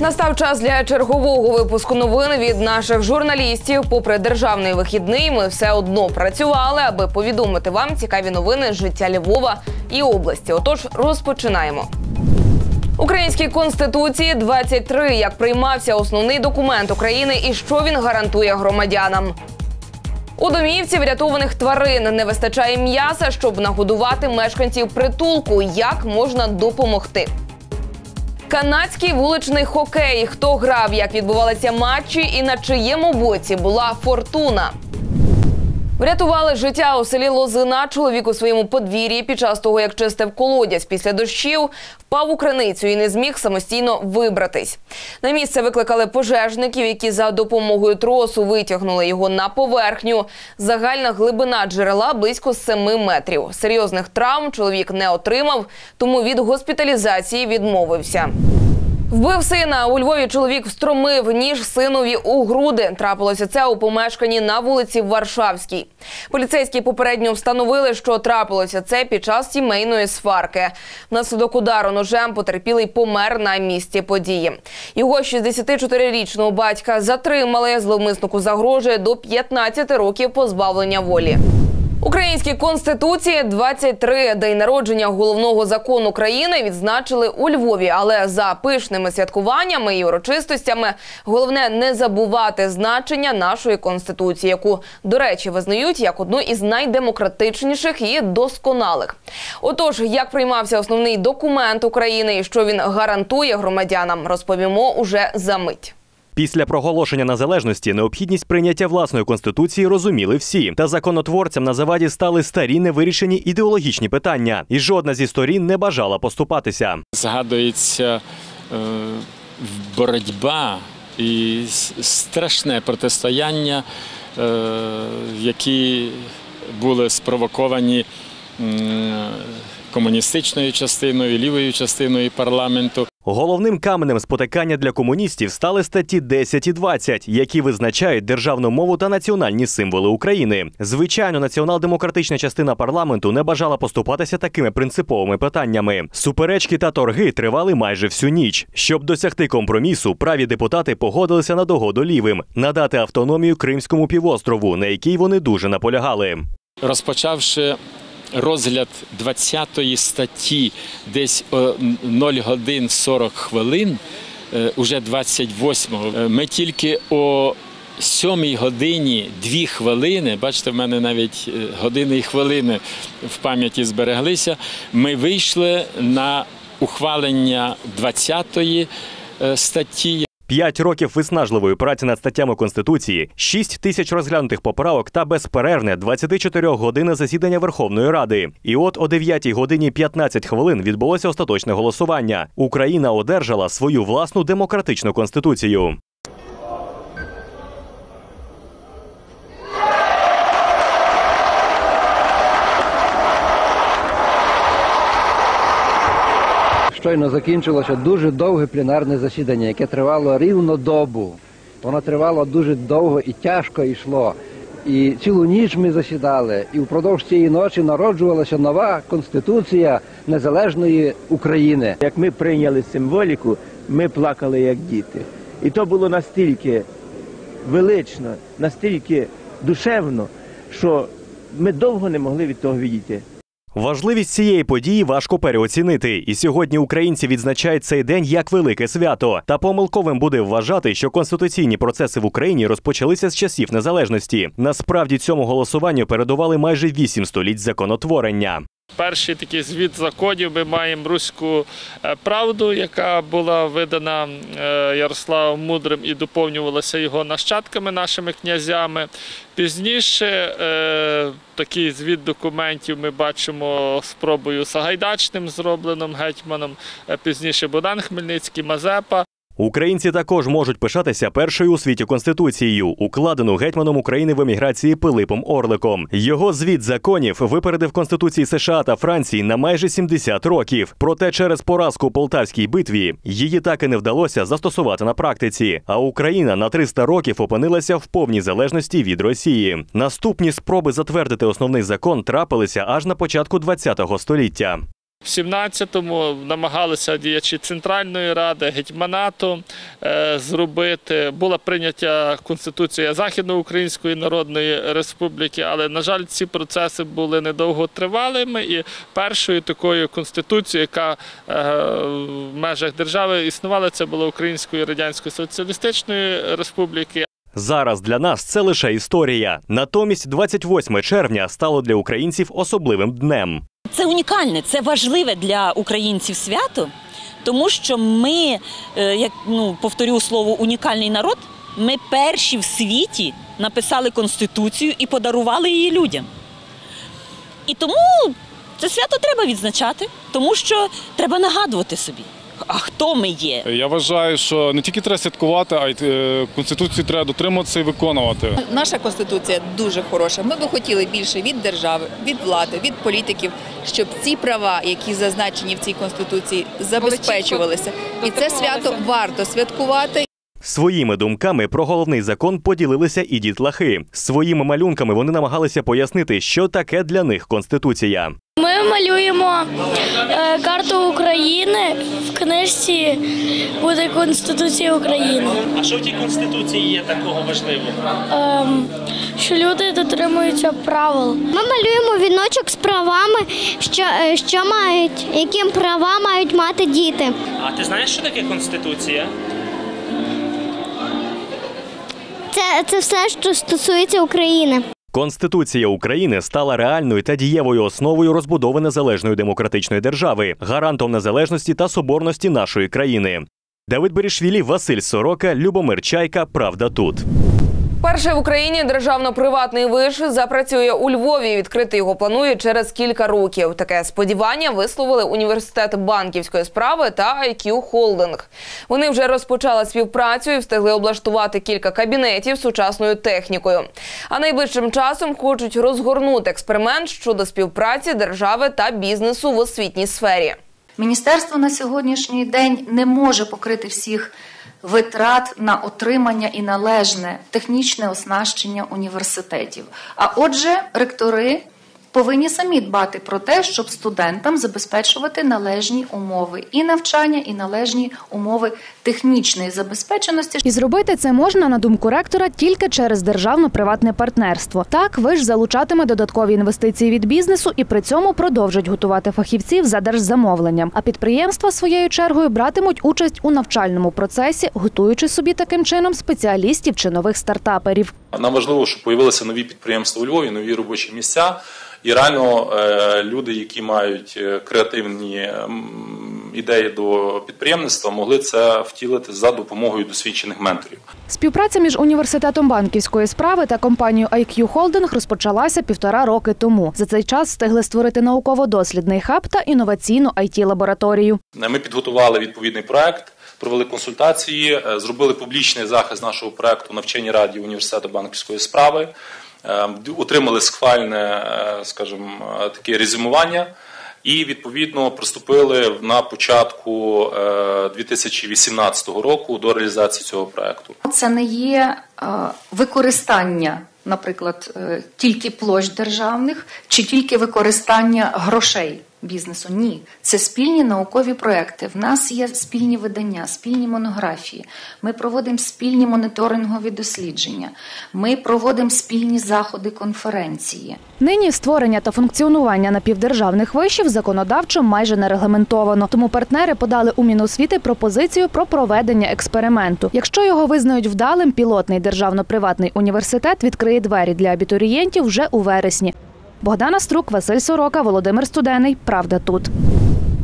Настав час для чергового випуску новин від наших журналістів. Попри державний вихідний, ми все одно працювали, аби повідомити вам цікаві новини життя Львова і області. Отож, розпочинаємо. Українській конституції 23. Як приймався основний документ України і що він гарантує громадянам. У домівці врятованих тварин не вистачає м'яса, щоб нагодувати мешканців притулку. Як можна допомогти? Канадський вуличний хокей. Хто грав, як відбувалися матчі, і на чиєму боці була фортуна. Врятували життя у селі Лозина. Чоловік у своєму подвір'ї під час того, як чистив колодязь після дощів, впав у криницю і не зміг самостійно вибратись. На місце викликали пожежників, які за допомогою тросу витягнули його на поверхню. Загальна глибина джерела близько 7 метрів. Серйозних травм чоловік не отримав, тому від госпіталізації відмовився. Вбив сина у Львові. Чоловік встромив ніж синові у груди. Трапилося це у помешканні на вулиці Варшавській. Поліцейські попередньо встановили, що трапилося це під час сімейної сварки. Внаслідок удару ножем потерпілий помер на місці події. Його 64-річного батька затримали. Зловмиснику загрожує до 15 років позбавлення волі. Українській конституції 23. день народження головного закону країни відзначили у Львові, але за пишними святкуваннями і урочистостями головне не забувати значення нашої конституції, яку, до речі, визнають як одну із найдемократичніших і досконалих. Отож, як приймався основний документ України і що він гарантує громадянам, розповімо уже за мить. Після проголошення незалежності необхідність прийняття власної конституції розуміли всі. Та законотворцям на заваді стали старі невирішені ідеологічні питання, і жодна зі сторін не бажала поступатися. Згадується е, боротьба і страшне протистояння, е, які були спровоковані м, комуністичною частиною, лівою частиною парламенту. Головним каменем спотикання для комуністів стали статті 10 і 20, які визначають державну мову та національні символи України. Звичайно, націонал-демократична частина парламенту не бажала поступатися такими принциповими питаннями. Суперечки та торги тривали майже всю ніч. Щоб досягти компромісу, праві депутати погодилися на догоду лівим надати автономію Кримському півострову, на якій вони дуже наполягали. Розпочавши розгляд 20 статті десь о 0 годин 40 хвилин, е, уже 28-го, е, ми тільки о 7 годині 2 хвилини, бачите, в мене навіть е, години і хвилини в пам'яті збереглися, ми вийшли на ухвалення 20 статті, П'ять років виснажливої праці над статтями Конституції, 6 тисяч розглянутих поправок та безперервне 24 години засідання Верховної Ради. І от о 9 годині 15 хвилин відбулося остаточне голосування. Україна одержала свою власну демократичну конституцію. Щойно закінчилося дуже довге пленарне засідання, яке тривало рівно добу. Воно тривало дуже довго і тяжко йшло. І цілу ніч ми засідали, і впродовж цієї ночі народжувалася нова конституція незалежної України. Як ми прийняли символіку, ми плакали як діти. І то було настільки велично, настільки душевно, що ми довго не могли від того відійти. Важливість цієї події важко переоцінити, і сьогодні українці відзначають цей день як велике свято. Та помилковим буде вважати, що конституційні процеси в Україні розпочалися з часів незалежності. Насправді цьому голосуванню передували майже вісім століть законотворення. Перший такий звіт законів ми маємо руську е, правду, яка була видана е, Ярославом Мудрим і доповнювалася його нащадками, нашими князями. Пізніше е, такий звіт документів ми бачимо спробою Сагайдачним зробленим гетьманом. Пізніше Богдан Хмельницький, Мазепа. Українці також можуть пишатися першою у світі конституцією, укладену гетьманом України в еміграції Пилипом Орликом. Його звіт законів випередив конституції США та Франції на майже 70 років. Проте через поразку у Полтавській битві її так і не вдалося застосувати на практиці. А Україна на 300 років опинилася в повній залежності від Росії. Наступні спроби затвердити основний закон трапилися аж на початку ХХ століття. В 17-му намагалися діячі Центральної ради, гетьманату е, зробити. Була прийнята Конституція Західноукраїнської Народної Республіки, але, на жаль, ці процеси були недовго тривалими. І першою такою конституцією, яка е, в межах держави існувала, це була Української Радянської Соціалістичної Республіки. Зараз для нас це лише історія. Натомість 28 червня стало для українців особливим днем. Це унікальне, це важливе для українців свято, тому що ми, е, як ну повторю слово унікальний народ, ми перші в світі написали конституцію і подарували її людям. І тому це свято треба відзначати, тому що треба нагадувати собі, а хто ми є. Я вважаю, що не тільки треба святкувати, а й конституції конституцію треба дотримуватися і виконувати. Наша конституція дуже хороша. Ми би хотіли більше від держави, від влади, від політиків, щоб ці права, які зазначені в цій конституції, забезпечувалися. І це свято варто святкувати. Своїми думками про головний закон поділилися і дітлахи. Своїми малюнками вони намагалися пояснити, що таке для них конституція. Ми малюємо е, карту України. В книжці буде Конституція України. А що в тій конституції є такого важливого? Ем, що люди дотримуються правил. Ми малюємо віночок з правами, що, е, що мають, які права мають мати діти. А ти знаєш, що таке конституція? Це, це все, що стосується України. Конституція України стала реальною та дієвою основою розбудови незалежної демократичної держави, гарантом незалежності та соборності нашої країни. Давид Берішвілі, Василь Сорока, Любомир Чайка. Правда тут. Перший в Україні державно-приватний виш запрацює у Львові. Відкрити його планує через кілька років. Таке сподівання висловили університет банківської справи та IQ Холдинг. Вони вже розпочали співпрацю і встигли облаштувати кілька кабінетів сучасною технікою. А найближчим часом хочуть розгорнути експеримент щодо співпраці держави та бізнесу в освітній сфері. Міністерство на сьогоднішній день не може покрити всіх витрат на отримання і належне технічне оснащення університетів. А отже, ректори повинні самі дбати про те, щоб студентам забезпечувати належні умови і навчання, і належні умови технічної забезпеченості. І зробити це можна, на думку ректора, тільки через державно-приватне партнерство. Так, виш залучатиме додаткові інвестиції від бізнесу і при цьому продовжить готувати фахівців за держзамовленням. А підприємства своєю чергою братимуть участь у навчальному процесі, готуючи собі таким чином спеціалістів чи нових стартаперів. Нам важливо, щоб появилися нові підприємства у Львові, нові робочі місця. І реально е, люди, які мають е, креативні ідеї до підприємництва, могли це втілити за допомогою досвідчених менторів. Співпраця між університетом банківської справи та компанією IQ Holding розпочалася півтора роки тому. За цей час встигли створити науково-дослідний хаб та інноваційну it лабораторію Ми підготували відповідний проект, провели консультації, е, зробили публічний захист нашого проекту навчання раді університету банківської справи, е, отримали схвальне, е, скажімо, е, таке резюмування. І відповідно приступили на початку е, 2018 року до реалізації цього проекту. Це не є е, використання, наприклад, е, тільки площ державних чи тільки використання грошей бізнесу. Ні, це спільні наукові проекти. В нас є спільні видання, спільні монографії. Ми проводимо спільні моніторингові дослідження. Ми проводимо спільні заходи конференції. Нині створення та функціонування напівдержавних вишів законодавчо майже не регламентовано. Тому партнери подали у Міносвіти пропозицію про проведення експерименту. Якщо його визнають вдалим, пілотний державно-приватний університет відкриє двері для абітурієнтів вже у вересні. Богдана Струк, Василь Сорока, Володимир Студений. Правда тут.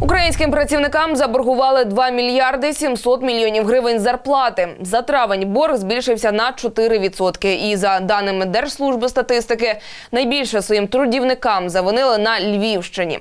Українським працівникам заборгували 2 мільярди 700 мільйонів гривень зарплати. За травень борг збільшився на 4%. І за даними Держслужби статистики, найбільше своїм трудівникам завинили на Львівщині.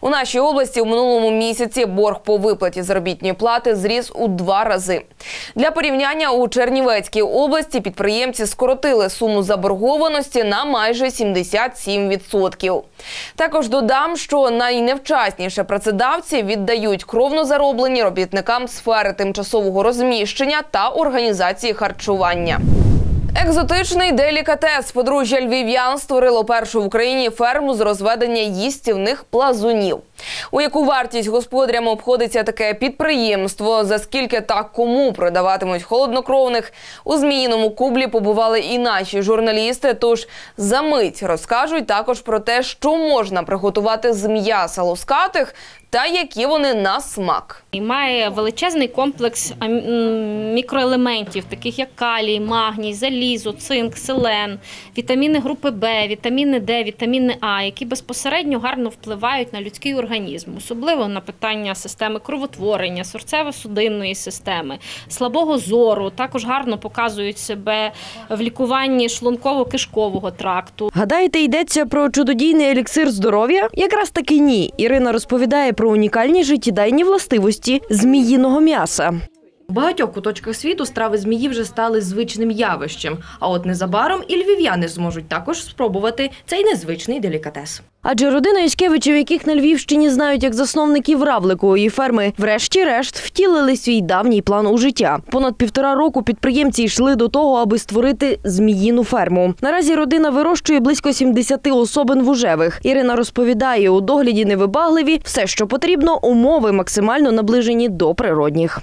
У нашій області у минулому місяці борг по виплаті заробітної плати зріс у два рази. Для порівняння у Чернівецькій області підприємці скоротили суму заборгованості на майже 77%. Також додам, що найневчасніше працедавці віддають кровно зароблені робітникам сфери тимчасового розміщення та організації харчування. Екзотичний делікатес подружжя львів'ян створило першу в Україні ферму з розведення їстівних плазунів. У яку вартість господарям обходиться таке підприємство? За скільки та кому продаватимуть холоднокровних? У зміїному кублі побували і наші журналісти. Тож за мить розкажуть також про те, що можна приготувати з м'яса лускатих та які вони на смак. Має величезний комплекс мікроелементів, таких як калій, магній, залізо, цинк, селен, вітаміни групи Б, вітаміни Д, вітаміни А, які безпосередньо гарно впливають на людський організм, особливо на питання системи кровотворення, серцево-судинної системи, слабого зору. Також гарно показують себе в лікуванні шлунково-кишкового тракту. Гадаєте, йдеться про чудодійний еліксир здоров'я? Якраз таки ні. Ірина розповідає про унікальні життєдайні властивості зміїного м'яса. В багатьох куточках світу страви змії вже стали звичним явищем. А от незабаром і львів'яни зможуть також спробувати цей незвичний делікатес. Адже родина Юськевичів, яких на Львівщині знають як засновників равликової ферми, врешті-решт втілили свій давній план у життя. Понад півтора року підприємці йшли до того, аби створити зміїну ферму. Наразі родина вирощує близько 70 особин вужевих. Ірина розповідає, у догляді невибагливі все, що потрібно, умови максимально наближені до природних.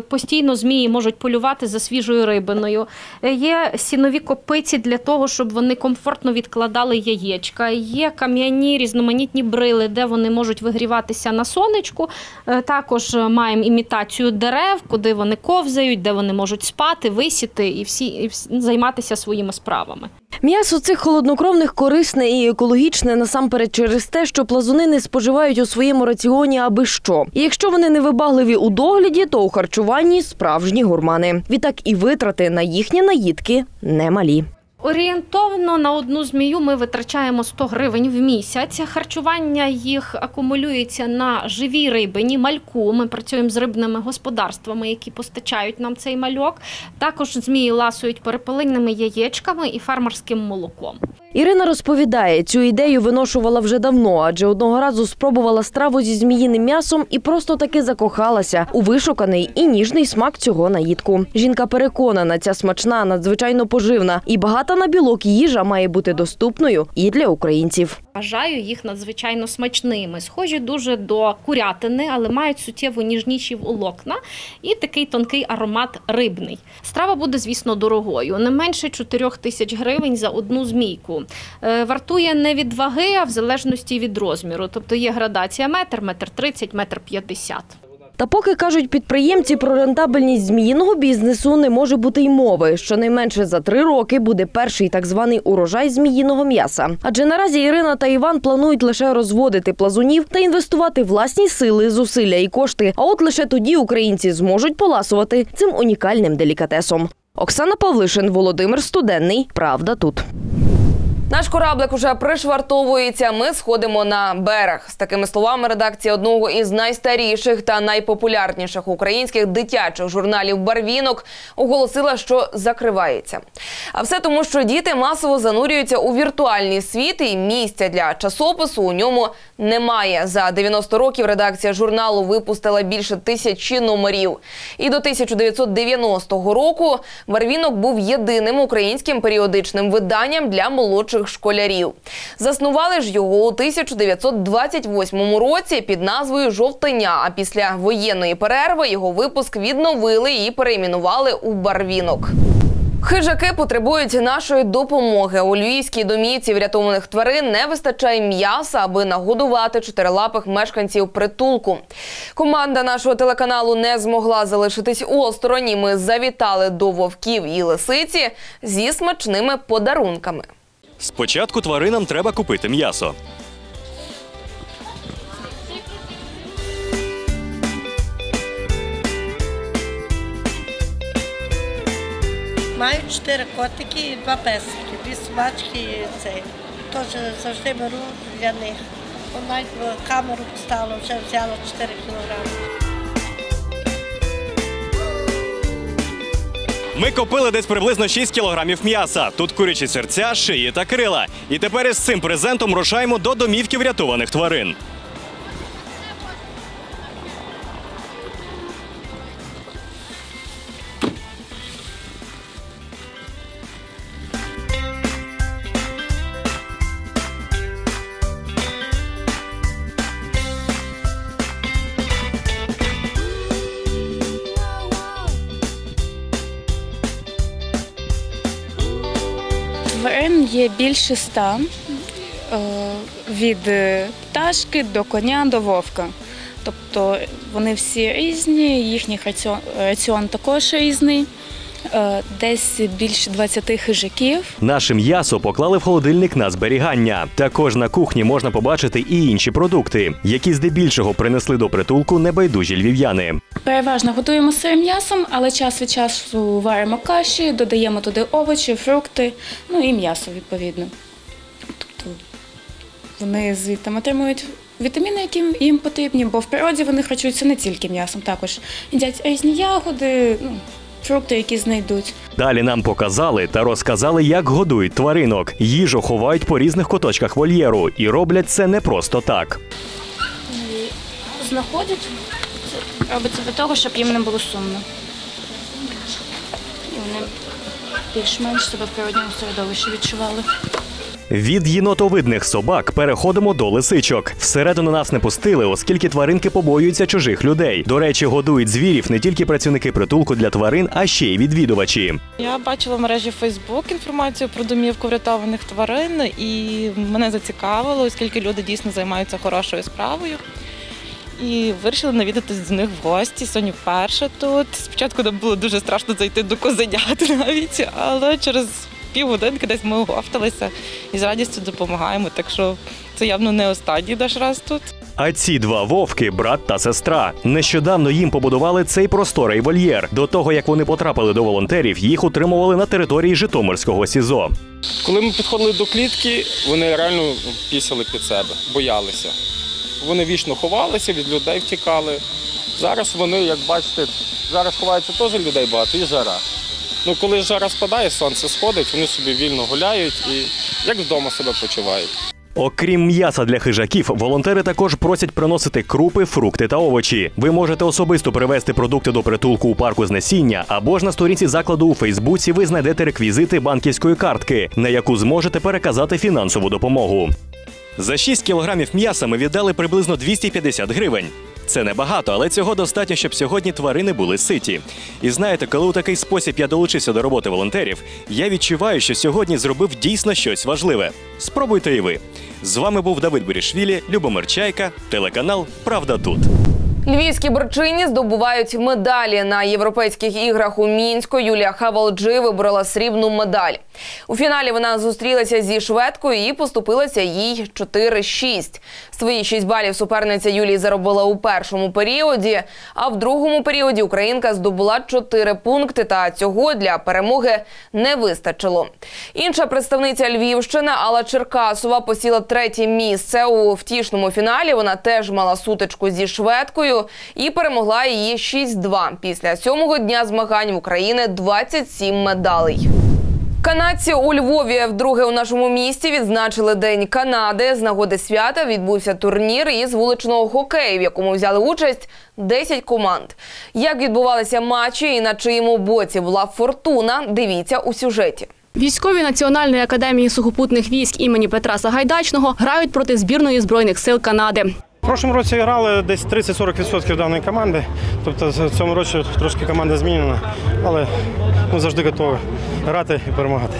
Постійно змії можуть полювати за свіжою рибиною. Е, Є сінові копиці для того, щоб вони комфортно відкладали яєчка. Є кам'яні різноманітні брили, де вони можуть вигріватися на сонечку. Е, Також е, маємо імітацію дерев, куди вони ковзають, де вони можуть спати, висіти і всі і займатися своїми справами. М'ясо цих холоднокровних корисне і екологічне насамперед через те, що плазуни не споживають у своєму раціоні аби що. І якщо вони не вибагливі у догляді, то у харчуванні справжні гурмани. Відтак і витрати на їхні наїдки немалі. Орієнтовно на одну змію ми витрачаємо 100 гривень в місяць. Харчування їх акумулюється на живій рибині, мальку. Ми працюємо з рибними господарствами, які постачають нам цей мальок. Також змії ласують перепелинними яєчками і фермерським молоком. Ірина розповідає, цю ідею виношувала вже давно, адже одного разу спробувала страву зі зміїним м'ясом і просто таки закохалася у вишуканий і ніжний смак цього наїдку. Жінка переконана, ця смачна, надзвичайно поживна і багата на білок їжа має бути доступною і для українців. Вважаю їх надзвичайно смачними. Схожі дуже до курятини, але мають суттєво ніжніші волокна і такий тонкий аромат рибний. Страва буде, звісно, дорогою. Не менше 4 тисяч гривень за одну змійку. Е, Вартує не від ваги, а в залежності від розміру. Тобто є градація метр, метр тридцять, метр п'ятдесят. Та поки кажуть підприємці про рентабельність зміїного бізнесу не може бути й мови. Щонайменше за три роки буде перший так званий урожай зміїного м'яса. Адже наразі Ірина та Іван планують лише розводити плазунів та інвестувати власні сили, зусилля і кошти. А от лише тоді українці зможуть поласувати цим унікальним делікатесом. Оксана Павлишин, Володимир Студенний. Правда тут. Наш кораблик уже пришвартовується. Ми сходимо на берег. З такими словами редакція одного із найстаріших та найпопулярніших українських дитячих журналів Барвінок оголосила, що закривається. А все тому, що діти масово занурюються у віртуальний світ, і місця для часопису у ньому немає. За 90 років редакція журналу випустила більше тисячі номерів. І до 1990 року Барвінок був єдиним українським періодичним виданням для молодших школярів. Заснували ж його у 1928 році під назвою Жовтеня. А після воєнної перерви його випуск відновили і перейменували у Барвінок. Хижаки потребують нашої допомоги. У львівській домівці врятованих тварин не вистачає м'яса, аби нагодувати чотирилапих мешканців притулку. Команда нашого телеканалу не змогла залишитись осторонь. і Ми завітали до вовків і лисиці зі смачними подарунками. Спочатку тваринам треба купити м'ясо. Маю чотири котики і два песики, дві собачки і цей. Теж завжди беру для них. Навіть камеру поставила, вже взяла 4 кілограми. Ми купили десь приблизно 6 кілограмів м'яса. Тут курячі серця, шиї та крила. І тепер із цим презентом рушаємо до домівки врятованих тварин. Є більше ста е, від е, пташки до коня до вовка. Тобто вони всі різні, їхній раціон, раціон також різний. Е, Десь більше 20 хижаків. Наше м'ясо поклали в холодильник на зберігання. Також на кухні можна побачити і інші продукти, які здебільшого принесли до притулку небайдужі львів'яни. Переважно готуємо сирим м'ясом, але час від часу варимо каші, додаємо туди овочі, фрукти, ну і м'ясо відповідно. Тобто вони звідти отримують вітаміни, які їм потрібні, бо в природі вони харчуються не тільки м'ясом, також їдять різні ягоди, ну, фрукти, які знайдуть. Далі нам показали та розказали, як годують тваринок. Їжу ховають по різних куточках вольєру і роблять це не просто так. Знаходять, робиться для того, щоб їм не було сумно. І вони більш-менш себе в природньому середовищі відчували. Від єнотовидних собак переходимо до лисичок. Всередину нас не пустили, оскільки тваринки побоюються чужих людей. До речі, годують звірів не тільки працівники притулку для тварин, а ще й відвідувачі. Я бачила в мережі Фейсбук інформацію про домівку врятованих тварин, і мене зацікавило, оскільки люди дійсно займаються хорошою справою. І вирішили навідатись до них в гості. Сьогодні вперше тут. Спочатку було дуже страшно зайти до козенят навіть, але через півгодинки десь ми оговталися і з радістю допомагаємо. Так що це явно не останній наш раз тут. А ці два вовки брат та сестра. Нещодавно їм побудували цей просторий вольєр. До того як вони потрапили до волонтерів, їх утримували на території Житомирського СІЗО. Коли ми підходили до клітки, вони реально пісяли під себе, боялися. Вони вічно ховалися, від людей втікали. Зараз вони, як бачите, зараз ховаються теж людей багато і жара. Ну, коли жара спадає, сонце сходить, вони собі вільно гуляють і як вдома себе почувають. Окрім м'яса для хижаків, волонтери також просять приносити крупи, фрукти та овочі. Ви можете особисто привезти продукти до притулку у парку знесіння, або ж на сторінці закладу у Фейсбуці ви знайдете реквізити банківської картки, на яку зможете переказати фінансову допомогу. За 6 кілограмів м'яса ми віддали приблизно 250 гривень. Це небагато, але цього достатньо, щоб сьогодні тварини були ситі. І знаєте, коли у такий спосіб я долучився до роботи волонтерів, я відчуваю, що сьогодні зробив дійсно щось важливе. Спробуйте і ви. З вами був Давид Бурішвілі, Любомир Чайка, телеканал Правда тут. Львівські борчині здобувають медалі на європейських іграх у мінську. Юлія Хавалджи виборола срібну медаль. У фіналі вона зустрілася зі шведкою і поступилася їй 4-6. Свої 6 балів суперниця Юлії заробила у першому періоді. А в другому періоді українка здобула 4 пункти. Та цього для перемоги не вистачило. Інша представниця Львівщини Алла Черкасова посіла третє місце у втішному фіналі. Вона теж мала сутичку зі шведкою і перемогла її 6-2. Після сьомого дня змагань в Україні 27 медалей. Канадці у Львові вдруге у нашому місті відзначили День Канади. З нагоди свята відбувся турнір із вуличного хокею, в якому взяли участь 10 команд. Як відбувалися матчі і на чиєму боці була фортуна, дивіться у сюжеті. Військові Національної академії сухопутних військ імені Петра Сагайдачного грають проти збірної збройних сил Канади. В прошлому році грали десь 30-40% даної команди. Тобто в цьому році трошки команда змінена, але ми завжди готові грати і перемагати.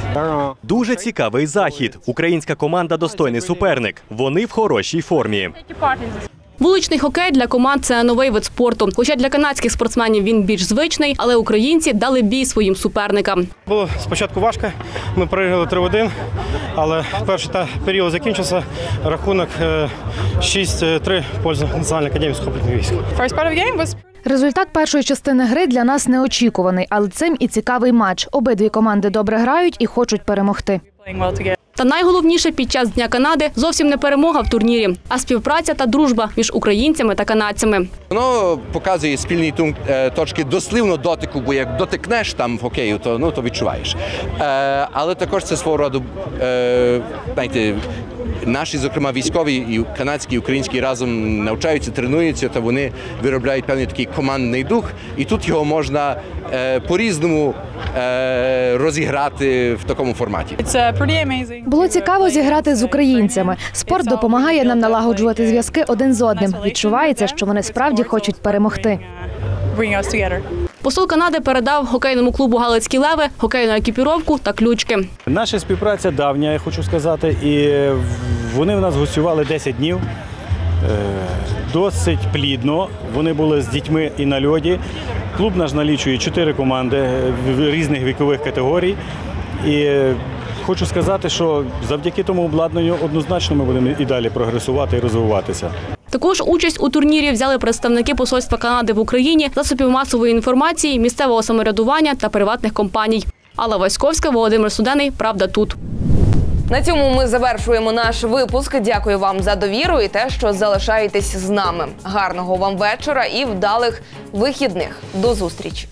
Дуже цікавий захід. Українська команда достойний суперник. Вони в хорошій формі. Вуличний хокей для команд це новий вид спорту. Хоча для канадських спортсменів він більш звичний, але українці дали бій своїм суперникам. Було спочатку важко, ми переграли 3 в 1, але перший та період закінчився. Рахунок е, 6-3 в пользу Національної академії сухопутних військ. Результат першої частини гри для нас неочікуваний, але цим і цікавий матч. Обидві команди добре грають і хочуть перемогти. Та найголовніше під час Дня Канади зовсім не перемога в турнірі, а співпраця та дружба між українцями та канадцями. Воно показує спільні е, точки дослівно дотику, бо як дотикнеш там в хокею, то ну то відчуваєш. Е, але також це свого роду, е, знаєте, наші, зокрема, військові і канадські, і українські разом навчаються, тренуються, та вони виробляють певний такий командний дух, і тут його можна е, по-різному е, розіграти в такому форматі. Було цікаво зіграти з українцями. Спорт допомагає нам налагоджувати зв'язки один з одним. Відчувається, що вони справді хочуть перемогти. Посол Канади передав хокейному клубу Галицькі леви хокейну екіпіровку та ключки. Наша співпраця давня, я хочу сказати, і вони в нас гостювали 10 днів. Е, Досить плідно. Вони були з дітьми і на льоді. Клуб наш налічує 4 команди е, різних вікових категорій. І хочу сказати, що завдяки тому обладнанню однозначно ми будемо і далі прогресувати і розвиватися. Також участь у турнірі взяли представники посольства Канади в Україні, засобів масової інформації, місцевого самоврядування та приватних компаній. Алла Васьковська, Володимир Судений. Правда тут. На цьому ми завершуємо наш випуск. Дякую вам за довіру і те, що залишаєтесь з нами. Гарного вам вечора і вдалих вихідних. До зустрічі!